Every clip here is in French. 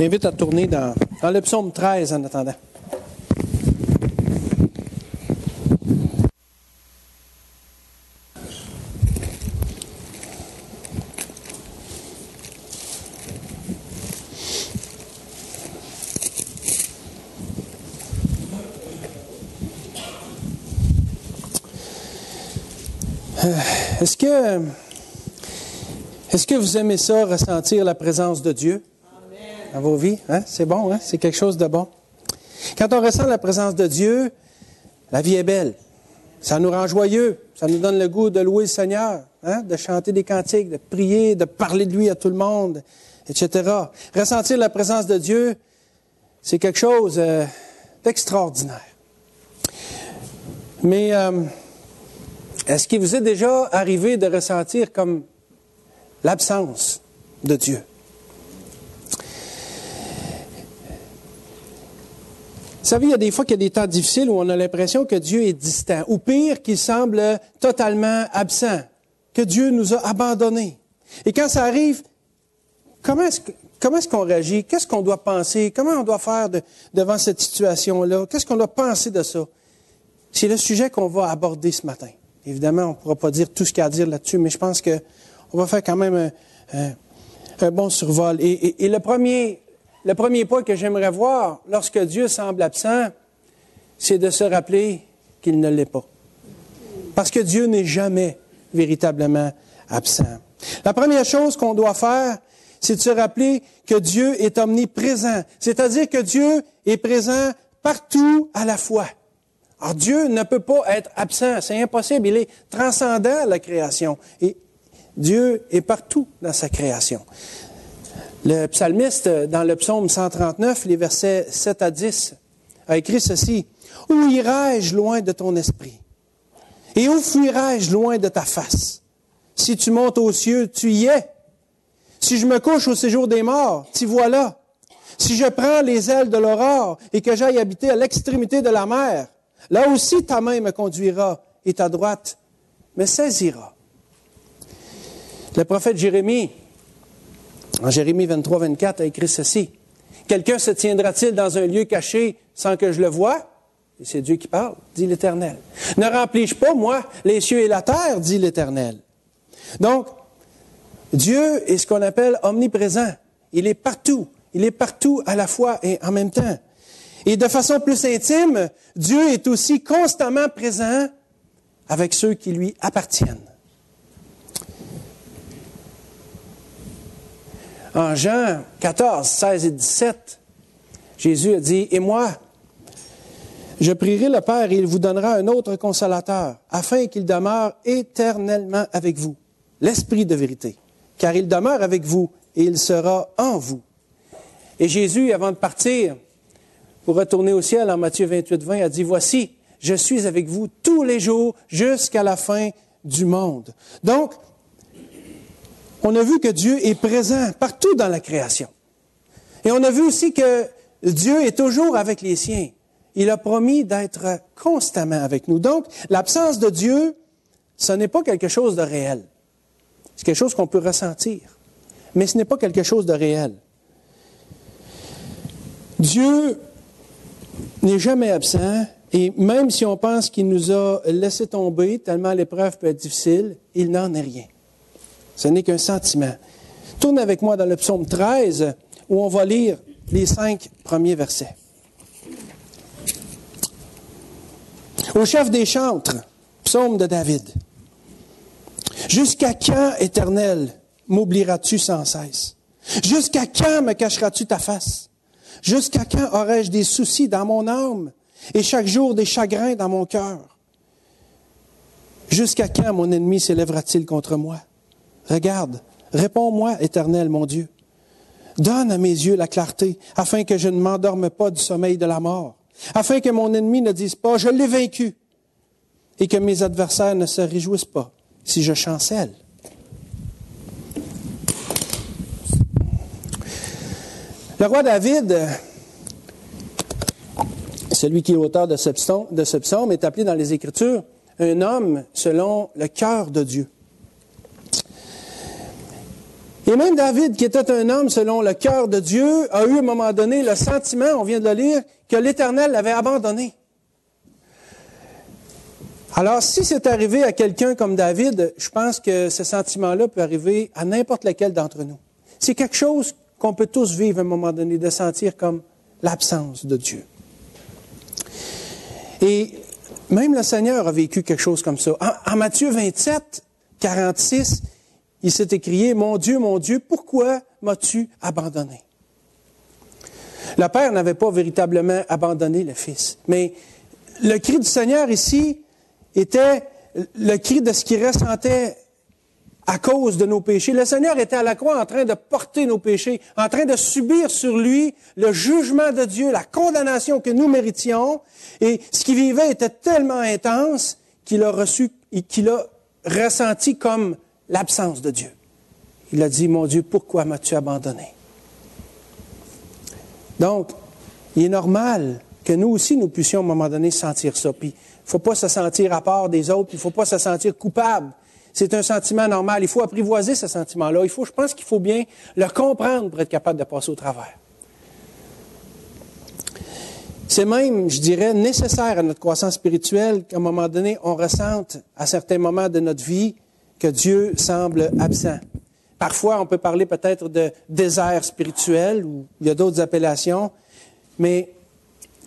J'invite à tourner dans, dans le psaume 13 en attendant. Est-ce que, est-ce que vous aimez ça, ressentir la présence de Dieu? Dans vos vies? Hein? C'est bon, hein? c'est quelque chose de bon. Quand on ressent la présence de Dieu, la vie est belle. Ça nous rend joyeux. Ça nous donne le goût de louer le Seigneur, hein? de chanter des cantiques, de prier, de parler de lui à tout le monde, etc. Ressentir la présence de Dieu, c'est quelque chose euh, d'extraordinaire. Mais euh, est-ce qu'il vous est déjà arrivé de ressentir comme l'absence de Dieu? Vous savez, il y a des fois qu'il y a des temps difficiles où on a l'impression que Dieu est distant, ou pire, qu'il semble totalement absent, que Dieu nous a abandonnés. Et quand ça arrive, comment est-ce est-ce qu'on réagit? Qu'est-ce qu'on doit penser? Comment on doit faire devant cette situation-là? Qu'est-ce qu'on doit penser de ça? C'est le sujet qu'on va aborder ce matin. Évidemment, on ne pourra pas dire tout ce qu'il y a à dire là-dessus, mais je pense qu'on va faire quand même un, bon survol. Et, le, premier, le premier point que j'aimerais voir lorsque Dieu semble absent, c'est de se rappeler qu'il ne l'est pas. Parce que Dieu n'est jamais véritablement absent. La première chose qu'on doit faire, c'est de se rappeler que Dieu est omniprésent. C'est-à-dire que Dieu est présent partout à la fois. Alors Dieu ne peut pas être absent, c'est impossible, il est transcendant la création. Et Dieu est partout dans sa création. Le psalmiste, dans le psaume 139, les versets 7 à 10, a écrit ceci. Où irai-je loin de ton esprit? Et où fuirai-je loin de ta face? Si tu montes aux cieux, tu y es. Si je me couche au séjour des morts, t'y voilà. Si je prends les ailes de l'aurore et que j'aille habiter à l'extrémité de la mer, Là aussi, ta main me conduira et ta droite me saisira. Le prophète Jérémie, en Jérémie 23, 24, a écrit ceci. Quelqu'un se tiendra-t-il dans un lieu caché sans que je le voie? C'est Dieu qui parle, dit l'Éternel. Ne remplis-je pas, moi, les cieux et la terre, dit l'Éternel. Donc, Dieu est ce qu'on appelle omniprésent. Il est partout. Il est partout à la fois et en même temps. Et de façon plus intime, Dieu est aussi constamment présent avec ceux qui lui appartiennent. En Jean 14, 16 et 17, Jésus a dit, Et moi, je prierai le Père et il vous donnera un autre consolateur, afin qu'il demeure éternellement avec vous, l'Esprit de vérité, car il demeure avec vous et il sera en vous. Et Jésus, avant de partir, pour retourner au ciel en Matthieu 28, 20, a dit, Voici, je suis avec vous tous les jours jusqu'à la fin du monde. Donc, on a vu que Dieu est présent partout dans la création. Et on a vu aussi que Dieu est toujours avec les siens. Il a promis d'être constamment avec nous. Donc, l'absence de Dieu, ce n'est pas quelque chose de réel. C'est quelque chose qu'on peut ressentir. Mais ce n'est pas quelque chose de réel. Dieu n'est jamais absent. Et même si on pense qu'il nous a laissé tomber, tellement l'épreuve peut être difficile, il n'en est rien. Ce n'est qu'un sentiment. Tourne avec moi dans le psaume 13, où on va lire les cinq premiers versets. Au chef des chantres, psaume de David. Jusqu'à quand, éternel, m'oublieras-tu sans cesse? Jusqu'à quand me cacheras-tu ta face? Jusqu'à quand aurais-je des soucis dans mon âme et chaque jour des chagrins dans mon cœur? Jusqu'à quand mon ennemi s'élèvera-t-il contre moi? Regarde, réponds-moi, éternel mon Dieu. Donne à mes yeux la clarté, afin que je ne m'endorme pas du sommeil de la mort, afin que mon ennemi ne dise pas, je l'ai vaincu, et que mes adversaires ne se réjouissent pas si je chancelle. Le roi David, celui qui est auteur de ce, psaume, est appelé dans les Écritures un homme selon le cœur de Dieu. Et même David, qui était un homme selon le cœur de Dieu, a eu à un moment donné le sentiment, on vient de le lire, que l'Éternel l'avait abandonné. Alors, si c'est arrivé à quelqu'un comme David, je pense que ce sentiment-là peut arriver à n'importe lequel d'entre nous. C'est quelque chose qu'on peut tous vivre à un moment donné, de sentir comme l'absence de Dieu. Et même le Seigneur a vécu quelque chose comme ça. En, Matthieu 27, 46, il s'est écrié, Mon Dieu, mon Dieu, pourquoi m'as-tu abandonné? Le Père n'avait pas véritablement abandonné le Fils, mais le cri du Seigneur ici était le cri de ce qu'il ressentait à cause de nos péchés. Le Seigneur était à la croix en train de porter nos péchés, en train de subir sur lui le jugement de Dieu, la condamnation que nous méritions. Et ce qu'il vivait était tellement intense qu'il a reçu, qu'il a ressenti comme l'absence de Dieu. Il a dit, mon Dieu, pourquoi m'as-tu abandonné? Donc, il est normal que nous aussi, nous puissions à un moment donné sentir ça. Puis, il ne faut pas se sentir à part des autres, il ne faut pas se sentir coupable c'est un sentiment normal. Il faut apprivoiser ce sentiment-là. Je pense qu'il faut bien le comprendre pour être capable de passer au travers. C'est même, je dirais, nécessaire à notre croissance spirituelle qu'à un moment donné, on ressente à certains moments de notre vie que Dieu semble absent. Parfois, on peut parler peut-être de désert spirituel ou il y a d'autres appellations, mais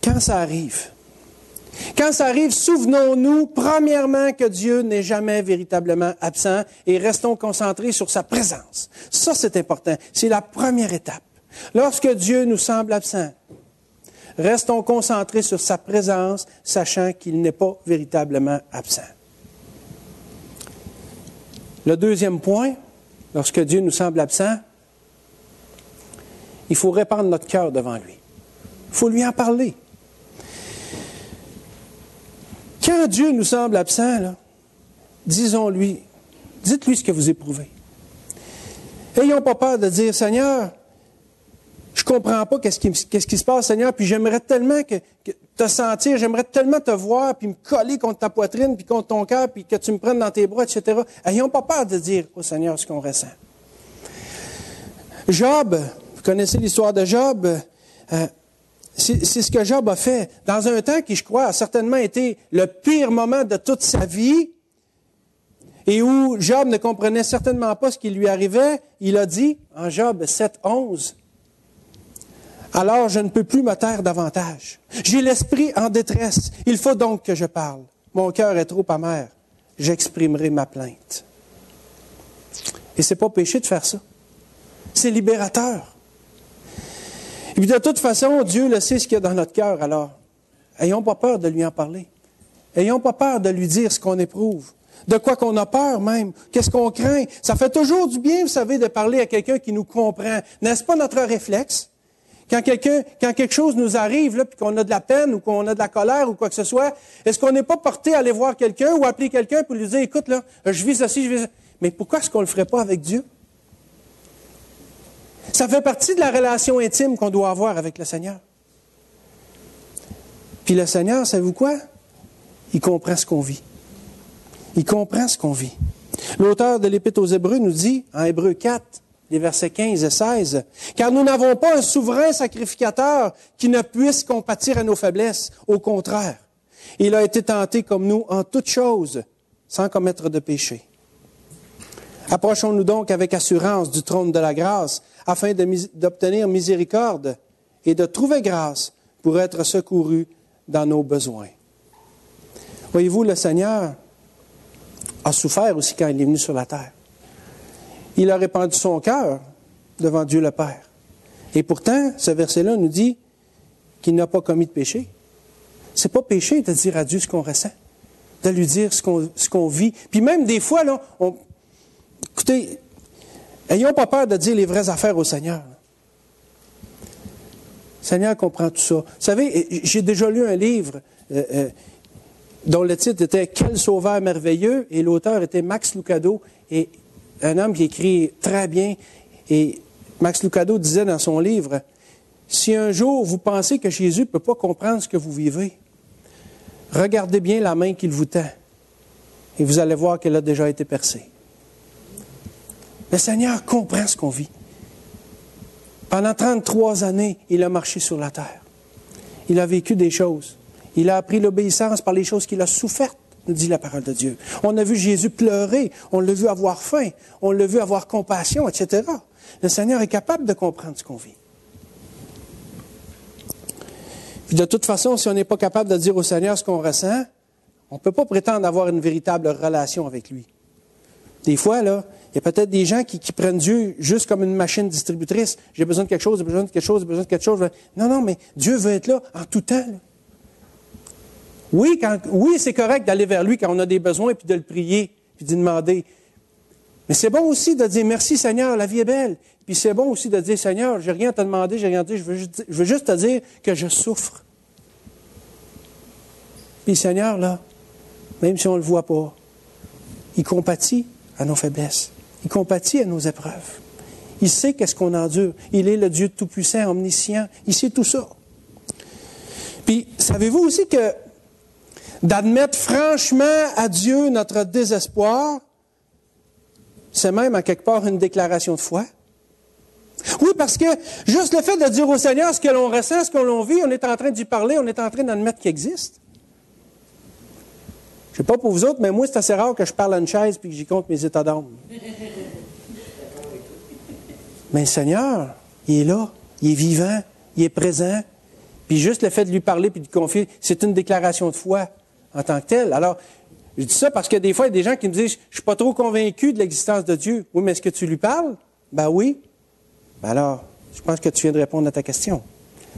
quand ça arrive, quand ça arrive, souvenons-nous premièrement que Dieu n'est jamais véritablement absent et restons concentrés sur sa présence. Ça, c'est important. C'est la première étape. Lorsque Dieu nous semble absent, restons concentrés sur sa présence, sachant qu'il n'est pas véritablement absent. Le deuxième point, lorsque Dieu nous semble absent, il faut répandre notre cœur devant lui. Il faut lui en parler. Quand Dieu nous semble absent, disons-lui, dites-lui ce que vous éprouvez. Ayons pas peur de dire, Seigneur, je comprends pas qu'est-ce qui se passe, Seigneur, puis j'aimerais tellement que, te sentir, j'aimerais tellement te voir, puis me coller contre ta poitrine, puis contre ton cœur, puis que tu me prennes dans tes bras, etc. Ayons pas peur de dire au Seigneur ce qu'on ressent. Job, vous connaissez l'histoire de Job, euh, c'est ce que Job a fait. Dans un temps qui, je crois, a certainement été le pire moment de toute sa vie, et où Job ne comprenait certainement pas ce qui lui arrivait, il a dit, en Job 7, 11, alors je ne peux plus me taire davantage. J'ai l'esprit en détresse. Il faut donc que je parle. Mon cœur est trop amer. J'exprimerai ma plainte. Et c'est pas péché de faire ça. C'est libérateur. Et puis de toute façon, Dieu le sait ce qu'il y a dans notre cœur, alors ayons pas peur de lui en parler. Ayons pas peur de lui dire ce qu'on éprouve. De quoi qu'on a peur même. Qu'est-ce qu'on craint? Ça fait toujours du bien, vous savez, de parler à quelqu'un qui nous comprend. N'est-ce pas notre réflexe? Quand quelqu'un, quand quelque chose nous arrive, puis qu'on a de la peine ou qu'on a de la colère ou quoi que ce soit, est-ce qu'on n'est pas porté à aller voir quelqu'un ou appeler quelqu'un pour lui dire, écoute, là, je vis ceci, je vis ça. Mais pourquoi est-ce qu'on ne le ferait pas avec Dieu? Ça fait partie de la relation intime qu'on doit avoir avec le Seigneur. Puis le Seigneur, savez-vous quoi? Il comprend ce qu'on vit. Il comprend ce qu'on vit. L'auteur de l'Épître aux Hébreux nous dit, en Hébreux 4, les versets 15 et 16, Car nous n'avons pas un souverain sacrificateur qui ne puisse compatir à nos faiblesses. Au contraire, il a été tenté comme nous en toutes choses, sans commettre de péché. Approchons-nous donc avec assurance du trône de la grâce, afin d'obtenir miséricorde et de trouver grâce pour être secouru dans nos besoins. Voyez-vous, le Seigneur a souffert aussi quand il est venu sur la terre. Il a répandu son cœur devant Dieu le Père. Et pourtant, ce verset-là nous dit qu'il n'a pas commis de péché. C'est pas péché de dire à Dieu ce qu'on ressent, de lui dire ce qu'on vit. Puis même des fois, là, on, écoutez, Ayons pas peur de dire les vraies affaires au Seigneur. Le Seigneur comprend tout ça. Vous savez, j'ai déjà lu un livre euh, euh, dont le titre était Quel sauveur merveilleux et l'auteur était Max Lucado et un homme qui écrit très bien. Et Max Lucado disait dans son livre, si un jour vous pensez que Jésus ne peut pas comprendre ce que vous vivez, regardez bien la main qu'il vous tend et vous allez voir qu'elle a déjà été percée. Le Seigneur comprend ce qu'on vit. Pendant 33 années, il a marché sur la terre. Il a vécu des choses. Il a appris l'obéissance par les choses qu'il a souffertes, dit la parole de Dieu. On a vu Jésus pleurer, on l'a vu avoir faim, on l'a vu avoir compassion, etc. Le Seigneur est capable de comprendre ce qu'on vit. De toute façon, si on n'est pas capable de dire au Seigneur ce qu'on ressent, on ne peut pas prétendre avoir une véritable relation avec lui. Des fois, là, il y a peut-être des gens qui, prennent Dieu juste comme une machine distributrice. J'ai besoin de quelque chose, j'ai besoin de quelque chose, j'ai besoin de quelque chose. Non, non, mais Dieu veut être là en tout temps. Oui, c'est correct d'aller vers lui quand on a des besoins, puis de le prier, puis d'y demander. Mais c'est bon aussi de dire merci Seigneur, la vie est belle. Puis c'est bon aussi de dire Seigneur, j'ai rien à te demander, j'ai rien à je veux, juste, veux juste te dire que je souffre. Puis Seigneur, là, même si on ne le voit pas, il compatit à nos faiblesses. Il compatit à nos épreuves. Il sait qu'est-ce qu'on endure. Il est le Dieu tout-puissant, omniscient. Il sait tout ça. Puis, savez-vous aussi que d'admettre franchement à Dieu notre désespoir, c'est même à quelque part une déclaration de foi. Oui, parce que juste le fait de dire au Seigneur ce que l'on ressent, ce que l'on vit, on est en train d'y parler, on est en train d'admettre qu'il existe. Je ne sais pas pour vous autres, mais moi, c'est assez rare que je parle à une chaise puis que j'y compte mes états d'âme. Mais le Seigneur, il est là, il est vivant, il est présent. Puis juste le fait de lui parler puis de confier, c'est une déclaration de foi en tant que telle. Alors, je dis ça parce que des fois, il y a des gens qui me disent, je suis pas trop convaincu de l'existence de Dieu. Oui, mais est-ce que tu lui parles? Ben oui. Ben alors, je pense que tu viens de répondre à ta question.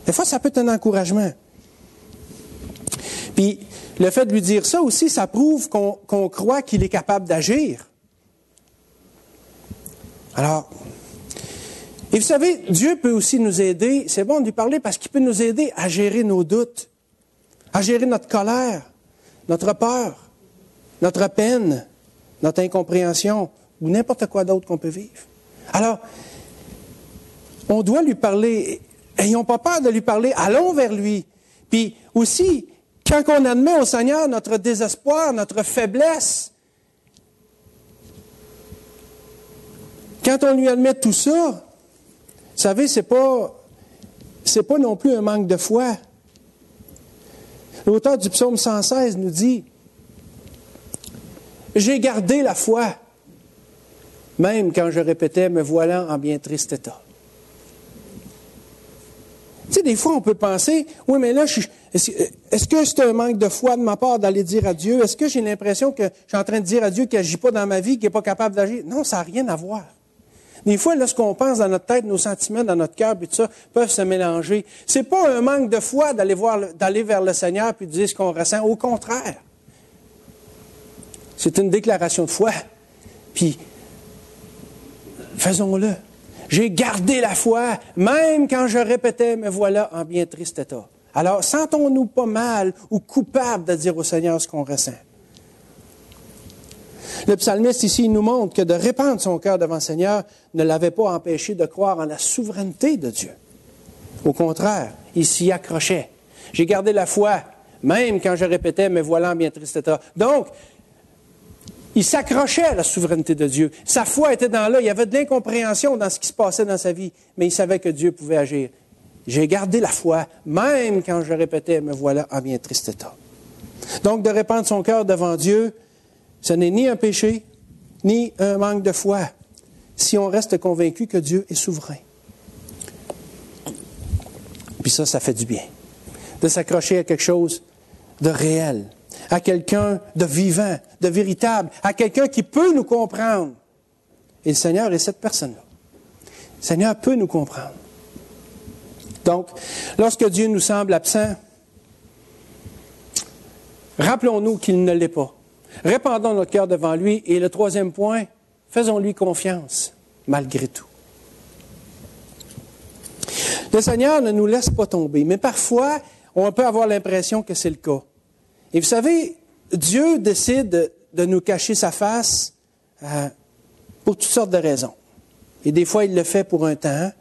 Des fois, ça peut être un encouragement. Puis, le fait de lui dire ça aussi, ça prouve qu'on croit qu'il est capable d'agir. Alors, et vous savez, Dieu peut aussi nous aider, c'est bon de lui parler parce qu'il peut nous aider à gérer nos doutes, à gérer notre colère, notre peur, notre peine, notre incompréhension ou n'importe quoi d'autre qu'on peut vivre. Alors, on doit lui parler, ayons pas peur de lui parler, allons vers lui. Puis aussi, quand on admet au Seigneur notre désespoir, notre faiblesse, quand on lui admet tout ça, vous savez, c'est pas, pas non plus un manque de foi. L'auteur du psaume 116 nous dit, j'ai gardé la foi, même quand je répétais, me voilà en bien triste état. Tu sais, des fois, on peut penser, oui, mais là, est-ce que c'est un manque de foi de ma part d'aller dire à Dieu? Est-ce que j'ai l'impression que je suis en train de dire à Dieu qu'il n'agit pas dans ma vie, qu'il n'est pas capable d'agir? Non, ça n'a rien à voir. Des fois, lorsqu'on pense dans notre tête, nos sentiments, dans notre cœur, puis tout ça, peuvent se mélanger. C'est pas un manque de foi d'aller voir, d'aller vers le Seigneur puis de dire ce qu'on ressent. Au contraire. C'est une déclaration de foi. Puis, faisons-le. J'ai gardé la foi, même quand je répétais, me voilà en bien triste état. Alors, sentons-nous pas mal ou coupables de dire au Seigneur ce qu'on ressent. Le psalmiste ici nous montre que de répandre son cœur devant Seigneur ne l'avait pas empêché de croire en la souveraineté de Dieu. Au contraire, il s'y accrochait. J'ai gardé la foi, même quand je répétais, me voilà en bien triste état. Donc, il s'accrochait à la souveraineté de Dieu. Sa foi était dans là. Il y avait de l'incompréhension dans ce qui se passait dans sa vie, mais il savait que Dieu pouvait agir. J'ai gardé la foi, même quand je répétais, me voilà en bien triste état. Donc, de répandre son cœur devant Dieu, ce n'est ni un péché, ni un manque de foi, si on reste convaincu que Dieu est souverain. Puis ça, ça fait du bien. De s'accrocher à quelque chose de réel, à quelqu'un de vivant, de véritable, à quelqu'un qui peut nous comprendre. Et le Seigneur est cette personne-là. Le Seigneur peut nous comprendre. Donc, lorsque Dieu nous semble absent, rappelons-nous qu'il ne l'est pas. Répandons notre cœur devant lui. Et le troisième point, faisons-lui confiance, malgré tout. Le Seigneur ne nous laisse pas tomber, mais parfois, on peut avoir l'impression que c'est le cas. Et vous savez, Dieu décide de nous cacher sa face euh, pour toutes sortes de raisons. Et des fois, il le fait pour un temps,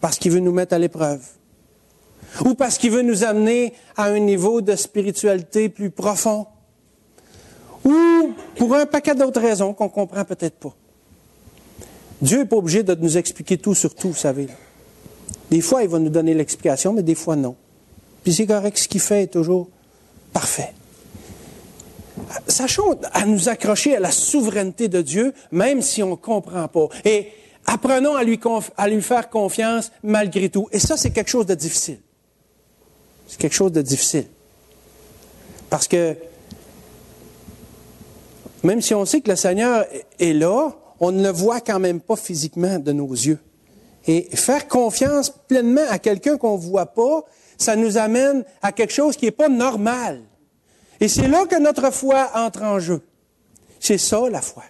parce qu'il veut nous mettre à l'épreuve. Ou parce qu'il veut nous amener à un niveau de spiritualité plus profond. Ou pour un paquet d'autres raisons qu'on comprend peut-être pas. Dieu n'est pas obligé de nous expliquer tout sur tout, vous savez. Des fois, il va nous donner l'explication, mais des fois, non. Puis c'est correct, ce qu'il fait est toujours parfait. Sachons à nous accrocher à la souveraineté de Dieu, même si on ne comprend pas. Et apprenons à lui, à lui faire confiance malgré tout. Et ça, c'est quelque chose de difficile. C'est quelque chose de difficile. Parce que même si on sait que le Seigneur est là, on ne le voit quand même pas physiquement de nos yeux. Et faire confiance pleinement à quelqu'un qu'on ne voit pas, ça nous amène à quelque chose qui n'est pas normal. Et c'est là que notre foi entre en jeu. C'est ça la foi.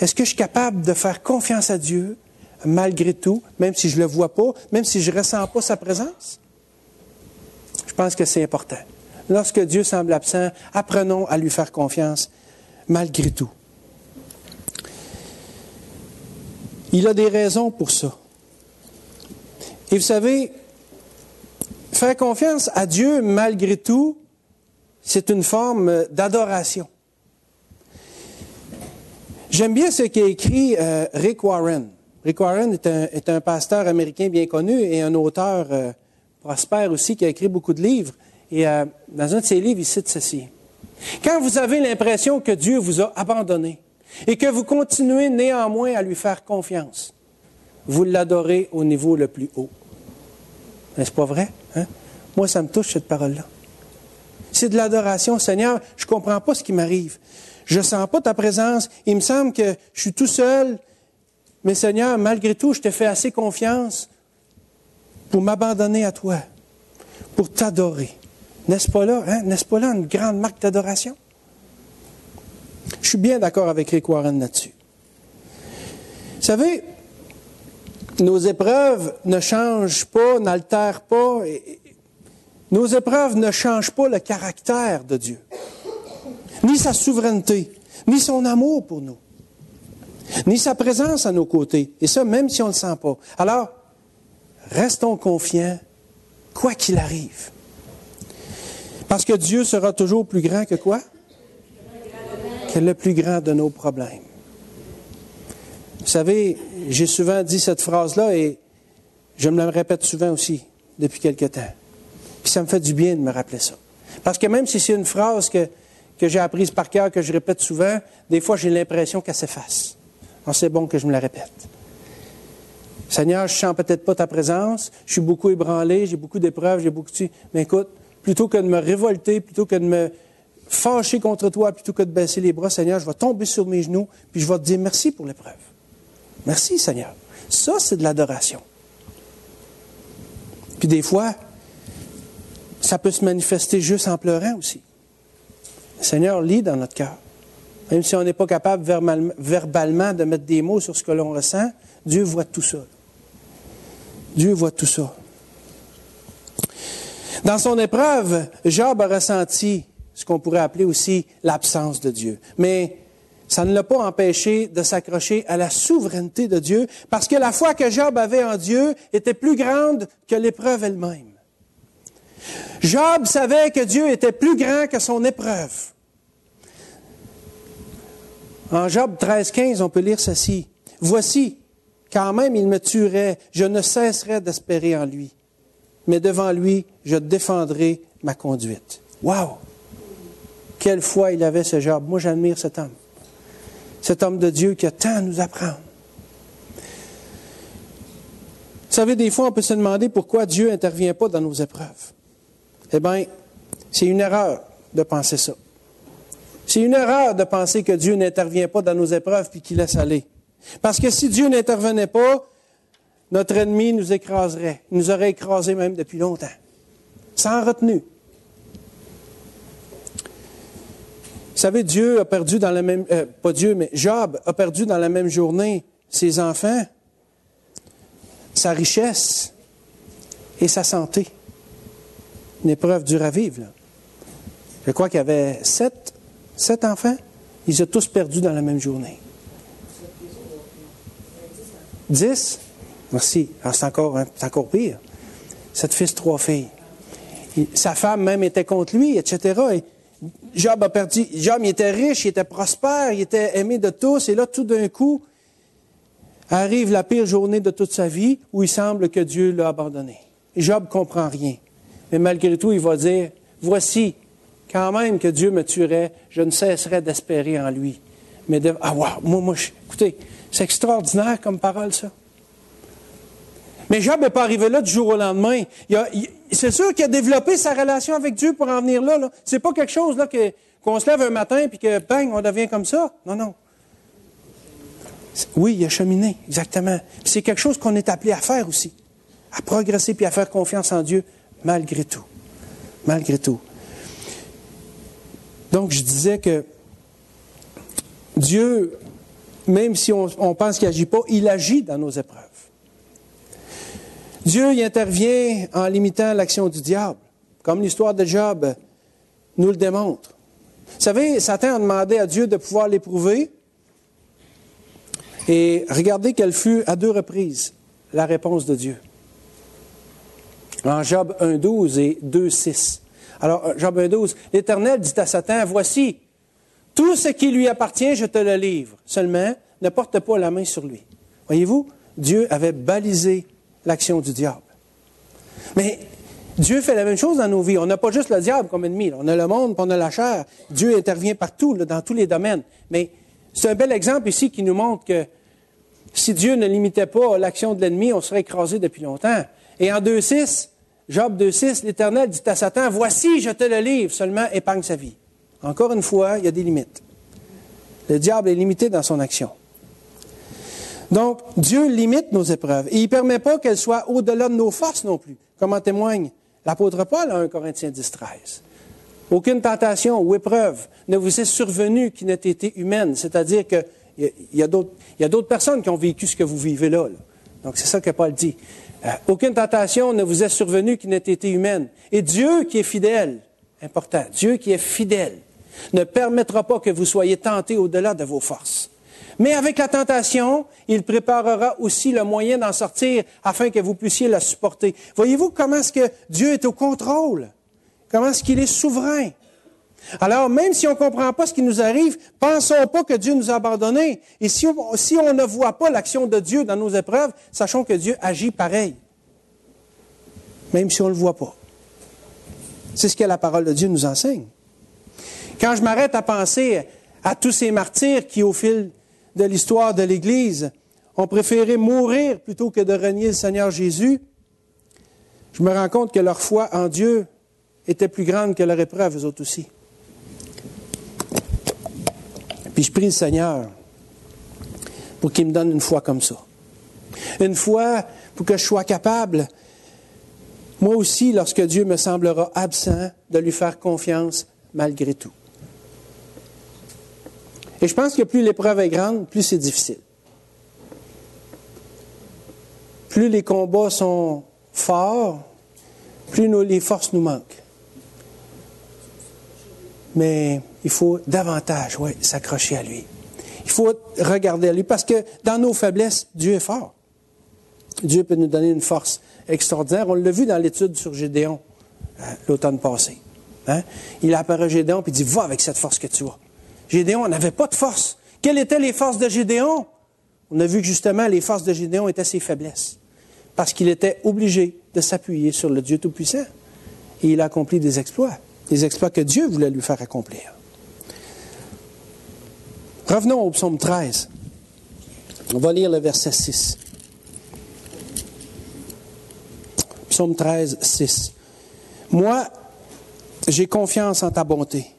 Est-ce que je suis capable de faire confiance à Dieu malgré tout, même si je ne le vois pas, même si je ne ressens pas sa présence? Je pense que c'est important. Lorsque Dieu semble absent, apprenons à lui faire confiance malgré tout. Il a des raisons pour ça. Et vous savez, faire confiance à Dieu malgré tout, c'est une forme d'adoration. J'aime bien ce qu'a écrit euh, Rick Warren. Rick Warren est un, pasteur américain bien connu et un auteur euh, prospère aussi qui a écrit beaucoup de livres. Et euh, dans un de ses livres, il cite ceci. Quand vous avez l'impression que Dieu vous a abandonné et que vous continuez néanmoins à lui faire confiance, vous l'adorez au niveau le plus haut. N'est-ce pas vrai? Hein? Moi, ça me touche cette parole-là. C'est de l'adoration. Seigneur, je ne comprends pas ce qui m'arrive. Je ne sens pas ta présence. Il me semble que je suis tout seul. Mais Seigneur, malgré tout, je te fais assez confiance pour m'abandonner à toi, pour t'adorer. N'est-ce pas là, hein? N'est-ce pas là une grande marque d'adoration? Je suis bien d'accord avec Rick Warren là-dessus. Vous savez, nos épreuves ne changent pas, n'altèrent pas. nos épreuves ne changent pas le caractère de Dieu, ni sa souveraineté, ni son amour pour nous, ni sa présence à nos côtés. Et ça, même si on ne le sent pas. Alors, restons confiants, quoi qu'il arrive. Parce que Dieu sera toujours plus grand que quoi? Que le plus grand de nos problèmes. Vous savez, j'ai souvent dit cette phrase-là et je me la répète souvent aussi depuis quelque temps. Puis ça me fait du bien de me rappeler ça. Parce que même si c'est une phrase que, j'ai apprise par cœur, que je répète souvent, des fois j'ai l'impression qu'elle s'efface. Alors c'est bon que je me la répète. Seigneur, je sens peut-être pas ta présence, je suis beaucoup ébranlé, j'ai beaucoup d'épreuves, j'ai beaucoup de... Mais écoute, plutôt que de me révolter, plutôt que de me fâcher contre toi, plutôt que de baisser les bras, Seigneur, je vais tomber sur mes genoux, puis je vais te dire merci pour l'épreuve. Merci, Seigneur. Ça, c'est de l'adoration. Puis des fois, ça peut se manifester juste en pleurant aussi. Le Seigneur lit dans notre cœur. Même si on n'est pas capable verbalement de mettre des mots sur ce que l'on ressent, Dieu voit tout ça. Dieu voit tout ça. Dans son épreuve, Job a ressenti ce qu'on pourrait appeler aussi l'absence de Dieu. Mais ça ne l'a pas empêché de s'accrocher à la souveraineté de Dieu, parce que la foi que Job avait en Dieu était plus grande que l'épreuve elle-même. Job savait que Dieu était plus grand que son épreuve. En Job 13, 15, on peut lire ceci. Voici, quand même il me tuerait, je ne cesserai d'espérer en lui mais devant lui, je défendrai ma conduite. Wow! Quelle foi il avait ce Job. Moi, j'admire cet homme. Cet homme de Dieu qui a tant à nous apprendre. Vous savez, des fois, on peut se demander pourquoi Dieu n'intervient pas dans nos épreuves. Eh bien, c'est une erreur de penser ça. C'est une erreur de penser que Dieu n'intervient pas dans nos épreuves puis qu'il laisse aller. Parce que si Dieu n'intervenait pas, notre ennemi nous écraserait, nous aurait écrasés même depuis longtemps, sans retenue. Vous savez, Dieu a perdu dans la même, euh, pas Dieu, mais Job a perdu dans la même journée ses enfants, sa richesse et sa santé. Une épreuve dure à vivre. Là. Je crois qu'il y avait sept, sept enfants. Ils ont tous perdu dans la même journée. Dix? Merci. Ah, c'est encore, hein, encore pire. Cette fils, trois filles. sa femme même était contre lui, etc. Et Job a perdu. Job, il était riche, il était prospère, il était aimé de tous. Et là, tout d'un coup, arrive la pire journée de toute sa vie où il semble que Dieu l'a abandonné. Job comprend rien. Mais malgré tout, il va dire, voici, quand même que Dieu me tuerait, je ne cesserai d'espérer en lui. Mais de, ah, wow, moi, moi, écoutez, c'est extraordinaire comme parole, ça. Mais Job n'est pas arrivé là du jour au lendemain. c'est sûr qu'il a développé sa relation avec Dieu pour en venir là. C'est pas quelque chose là que, qu'on se lève un matin puis que bang, on devient comme ça. Non, non. Oui, il a cheminé, exactement. c'est quelque chose qu'on est appelé à faire aussi. À progresser puis à faire confiance en Dieu malgré tout. Malgré tout. Donc, je disais que Dieu, même si on, on pense qu'il n'agit pas, il agit dans nos épreuves. Dieu y intervient en limitant l'action du diable, comme l'histoire de Job nous le démontre. Vous savez, Satan a demandé à Dieu de pouvoir l'éprouver. Et regardez quelle fut à deux reprises la réponse de Dieu. En Job 1.12 et 2.6. Alors, Job 1.12, l'Éternel dit à Satan, voici, tout ce qui lui appartient, je te le livre. Seulement, ne porte pas la main sur lui. Voyez-vous, Dieu avait balisé l'action du diable. Mais Dieu fait la même chose dans nos vies. On n'a pas juste le diable comme ennemi. On a le monde, on a la chair. Dieu intervient partout, dans tous les domaines. Mais c'est un bel exemple ici qui nous montre que si Dieu ne limitait pas l'action de l'ennemi, on serait écrasé depuis longtemps. Et en 2.6, Job 2.6, l'Éternel dit à Satan, Voici, je te le livre, seulement épargne sa vie. Encore une fois, il y a des limites. Le diable est limité dans son action. Donc, Dieu limite nos épreuves et il ne permet pas qu'elles soient au-delà de nos forces non plus, comme en témoigne l'apôtre Paul en 1 Corinthiens 10, 13. Aucune tentation ou épreuve ne vous est survenue qui n'ait été humaine, c'est-à-dire qu'il y a, d'autres personnes qui ont vécu ce que vous vivez là. Donc, c'est ça que Paul dit. Euh, aucune tentation ne vous est survenue qui n'ait été humaine. Et Dieu qui est fidèle, important, Dieu qui est fidèle, ne permettra pas que vous soyez tentés au-delà de vos forces. Mais avec la tentation, il préparera aussi le moyen d'en sortir afin que vous puissiez la supporter. Voyez-vous comment est-ce que Dieu est au contrôle? Comment est-ce qu'il est souverain? Alors, même si on ne comprend pas ce qui nous arrive, pensons pas que Dieu nous a abandonnés. Et si on, si on ne voit pas l'action de Dieu dans nos épreuves, sachons que Dieu agit pareil. Même si on ne le voit pas. C'est ce que la parole de Dieu nous enseigne. Quand je m'arrête à penser à tous ces martyrs qui, au fil de l'histoire de l'Église ont préféré mourir plutôt que de renier le Seigneur Jésus, je me rends compte que leur foi en Dieu était plus grande que leur épreuve, eux autres aussi. Puis je prie le Seigneur pour qu'il me donne une foi comme ça. Une foi pour que je sois capable, moi aussi, lorsque Dieu me semblera absent, de lui faire confiance malgré tout. Je pense que plus l'épreuve est grande, plus c'est difficile. Plus les combats sont forts, plus les forces nous manquent. Mais il faut davantage, s'accrocher à lui. Il faut regarder à lui parce que dans nos faiblesses, Dieu est fort. Dieu peut nous donner une force extraordinaire. On l'a vu dans l'étude sur Gédéon euh, l'automne passé. Hein? Il apparaît Gédéon et dit Va avec cette force que tu as. Gédéon n'avait pas de force. Quelles étaient les forces de Gédéon? On a vu que justement les forces de Gédéon étaient ses faiblesses, parce qu'il était obligé de s'appuyer sur le Dieu Tout-Puissant. Et il a accompli des exploits, des exploits que Dieu voulait lui faire accomplir. Revenons au psaume 13. On va lire le verset 6. Psaume 13, 6. Moi, j'ai confiance en ta bonté.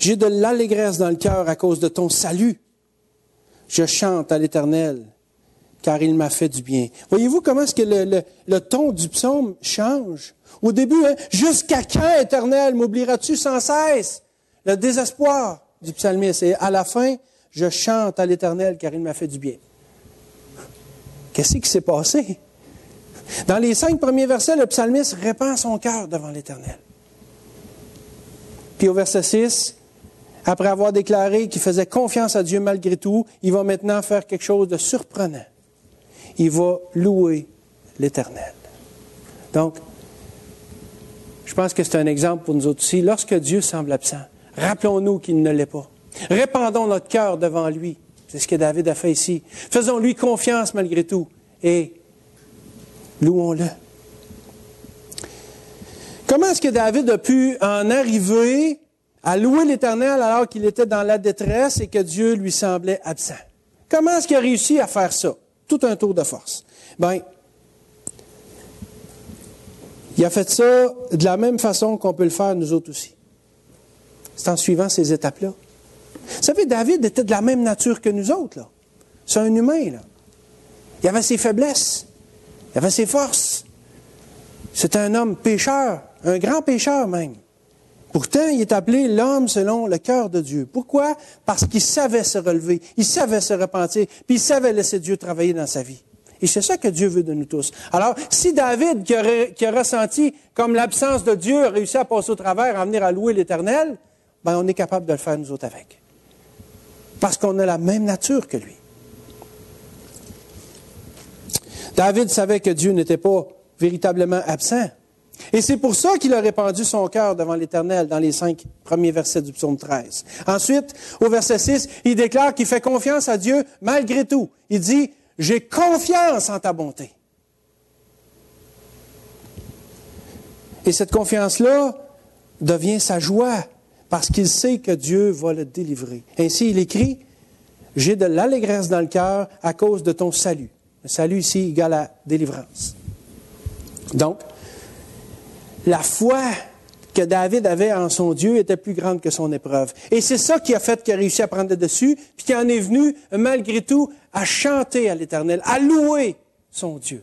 J'ai de l'allégresse dans le cœur à cause de ton salut. Je chante à l'Éternel, car il m'a fait du bien. Voyez-vous comment est-ce que le, ton du psaume change? Au début, hein, jusqu'à quand, Éternel, m'oublieras-tu sans cesse? Le désespoir du psalmiste. Et à la fin, je chante à l'Éternel, car il m'a fait du bien. Qu'est-ce qui s'est passé? Dans les cinq premiers versets, le psalmiste répand son cœur devant l'Éternel. Puis au verset 6, après avoir déclaré qu'il faisait confiance à Dieu malgré tout, il va maintenant faire quelque chose de surprenant. Il va louer l'Éternel. Donc, je pense que c'est un exemple pour nous autres aussi. Lorsque Dieu semble absent, rappelons-nous qu'il ne l'est pas. Répandons notre cœur devant lui C'est ce que David a fait ici. Faisons-lui confiance malgré tout et louons-le. Comment est-ce que David a pu en arriver à louer l'Éternel alors qu'il était dans la détresse et que Dieu lui semblait absent? Comment est-ce qu'il a réussi à faire ça? Tout un tour de force. Ben, il a fait ça de la même façon qu'on peut le faire nous autres aussi. C'est en suivant ces étapes-là. Vous savez, David était de la même nature que nous autres, là. C'est un humain, là. Il avait ses faiblesses. Il avait ses forces. C'est un homme pécheur, un grand pécheur même. Pourtant, il est appelé l'homme selon le cœur de Dieu. Pourquoi? Parce qu'il savait se relever, il savait se repentir, puis il savait laisser Dieu travailler dans sa vie. Et c'est ça que Dieu veut de nous tous. Alors, si David, qui a, ressenti comme l'absence de Dieu, a réussi à passer au travers, à venir à louer l'Éternel, ben on est capable de le faire nous autres avec. Parce qu'on a la même nature que lui. David savait que Dieu n'était pas véritablement absent. Et c'est pour ça qu'il a répandu son cœur devant l'Éternel dans les cinq premiers versets du psaume 13. Ensuite, au verset 6, il déclare qu'il fait confiance à Dieu malgré tout. Il dit, j'ai confiance en ta bonté. Et cette confiance-là devient sa joie parce qu'il sait que Dieu va le délivrer. Ainsi, il écrit, J'ai de l'allégresse dans le cœur à cause de ton salut. Le salut ici égale à délivrance. Donc, la foi que David avait en son Dieu était plus grande que son épreuve. Et c'est ça qui a fait qu'il a réussi à prendre le dessus, puis qu'il en est venu, malgré tout, à chanter à l'Éternel, à louer son Dieu.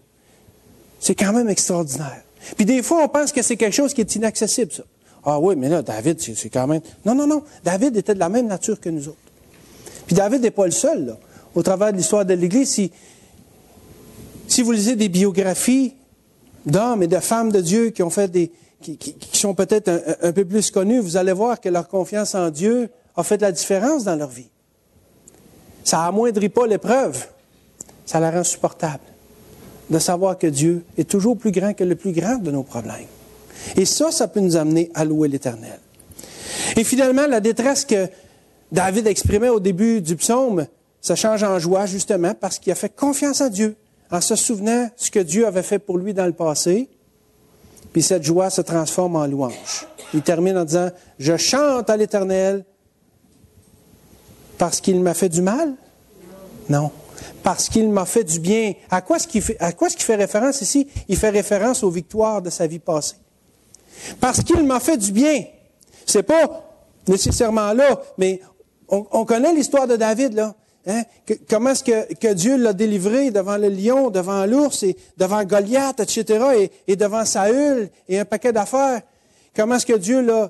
C'est quand même extraordinaire. Puis des fois, on pense que c'est quelque chose qui est inaccessible, ça. Ah oui, mais là, David, c'est quand même... Non, non, non. David était de la même nature que nous autres. Puis David n'est pas le seul, là. Au travers de l'histoire de l'Église, si, si vous lisez des biographies d'hommes et de femmes de Dieu qui ont fait des, qui, sont peut-être un, peu plus connus, vous allez voir que leur confiance en Dieu a fait de la différence dans leur vie. Ça amoindrit pas l'épreuve, ça la rend supportable de savoir que Dieu est toujours plus grand que le plus grand de nos problèmes. Et ça, ça peut nous amener à louer l'Éternel. Et finalement, la détresse que David exprimait au début du psaume, ça change en joie justement parce qu'il a fait confiance à Dieu en se souvenant ce que Dieu avait fait pour lui dans le passé puis cette joie se transforme en louange. Il termine en disant, je chante à l'Éternel parce qu'il m'a fait du mal? Non. Parce qu'il m'a fait du bien. À quoi est-ce qu'il fait, référence ici? Il fait référence aux victoires de sa vie passée. Parce qu'il m'a fait du bien. C'est pas nécessairement là, mais on connaît l'histoire de David, là. Hein? comment est-ce que, Dieu l'a délivré devant le lion, devant l'ours, et devant Goliath, etc., et, devant Saül, et un paquet d'affaires? Comment est-ce que Dieu l'a,